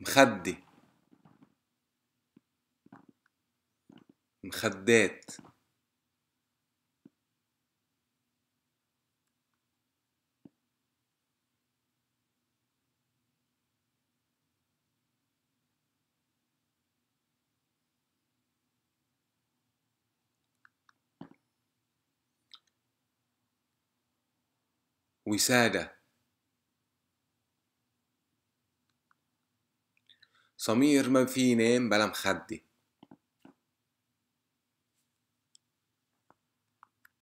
مخدي. مخدات. وسادة. صمير ما في ينام بلا مخدي